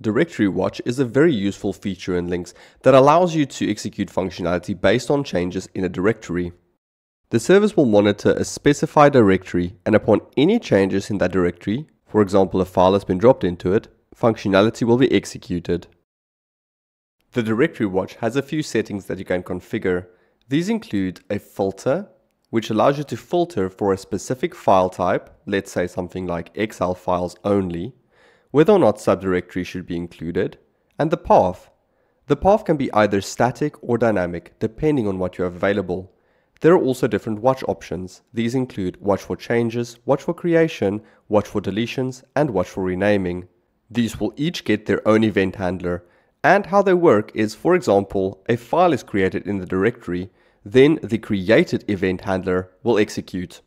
Directory Watch is a very useful feature in Linx that allows you to execute functionality based on changes in a directory. The service will monitor a specified directory and upon any changes in that directory, for example a file has been dropped into it, functionality will be executed. The Directory Watch has a few settings that you can configure. These include a filter, which allows you to filter for a specific file type, let's say something like Excel files only, whether or not subdirectory should be included, and the path. The path can be either static or dynamic, depending on what you have available. There are also different watch options. These include watch for changes, watch for creation, watch for deletions, and watch for renaming. These will each get their own event handler, and how they work is, for example, a file is created in the directory, then the created event handler will execute.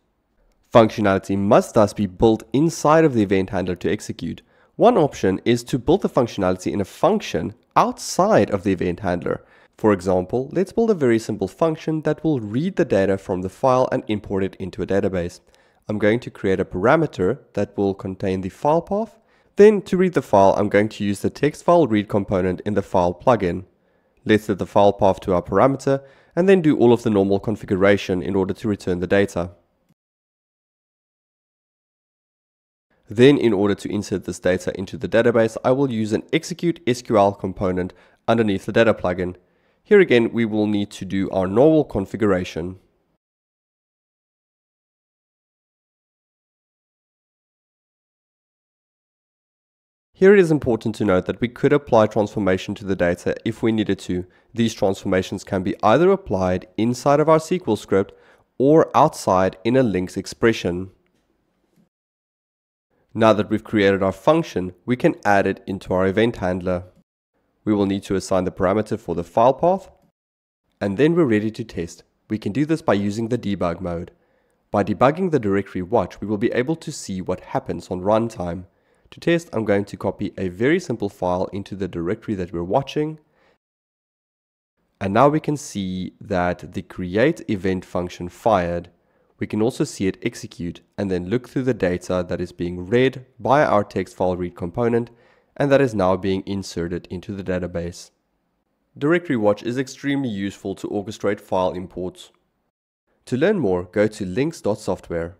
Functionality must thus be built inside of the event handler to execute. One option is to build the functionality in a function outside of the event handler. For example, let's build a very simple function that will read the data from the file and import it into a database. I'm going to create a parameter that will contain the file path. Then to read the file, I'm going to use the text file read component in the file plugin. Let's set the file path to our parameter and then do all of the normal configuration in order to return the data. Then in order to insert this data into the database, I will use an execute SQL component underneath the data plugin. Here again, we will need to do our normal configuration. Here it is important to note that we could apply transformation to the data if we needed to. These transformations can be either applied inside of our SQL script or outside in a Linx expression. Now that we've created our function, we can add it into our event handler. We will need to assign the parameter for the file path, and then we're ready to test. We can do this by using the debug mode. By debugging the directory watch, we will be able to see what happens on runtime. To test, I'm going to copy a very simple file into the directory that we're watching. And now we can see that the create event function fired we can also see it execute and then look through the data that is being read by our text file read component and that is now being inserted into the database. Directory Watch is extremely useful to orchestrate file imports. To learn more, go to linx.software.